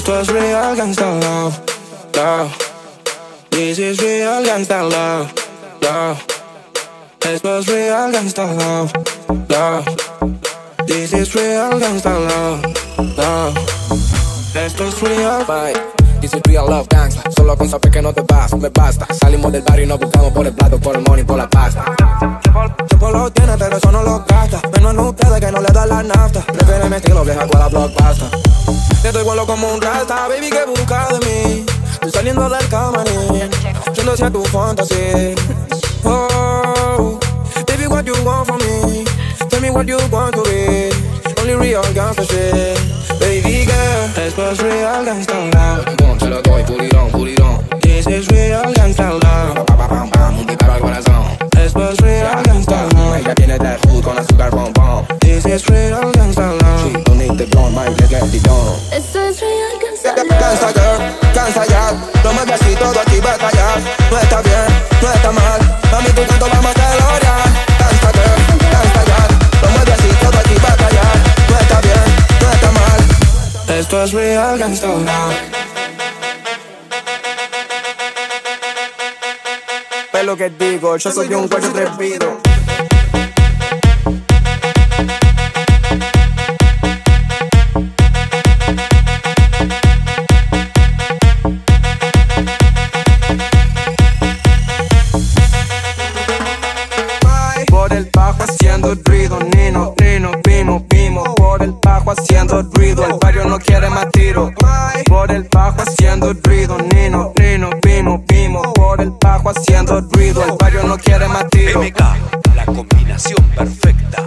was real gangsta love, love. This is real gangsta love, love. This was real gangsta love, love. This is real gangsta love, love. Esto es real, Bye. This is real love gangsta Solo con saber que no te vas, me basta Salimos del barrio y nos buscamos por el plato, por el money, por la pasta Tiempo lo tiene, pero eso no lo gasta. Menos en ustedes que no le da la nafta. Mi estilo, vieja la blockbuster. Te doy vuelo como un rasta, baby, que busca de mí. Estoy saliendo del camarín, yendo hacia tu fantasía. Oh, baby, what you want from me? Tell me what you want to be. Only real gangsta shit. Baby girl, esto es real gangsta love. Boom, se lo doy, pulirón, pulirón This is real gangsta love. Pa, pa, pam, pam, un disparo al corazón Esto es real gangsta love. Ella viene del hood con azúcar, bom, bom This is real on Esto es real gangsta Cansa girl, cansa ya. No me veas así todo aquí batallar No está bien, no está mal. Mami, tu canto vamos a celebrar Cansa girl, cansa ya. No me veas así todo aquí batallar No está bien, no está mal. Esto es real love Ve lo que digo, yo soy un cuello atrevido Por el bajo haciendo ruido, el barrio no quiere más tiro. Por el bajo haciendo ruido, Nino, Nino, Pimo, Pimo. Por el bajo haciendo ruido, el barrio no quiere más tiro. MK, la combinación perfecta.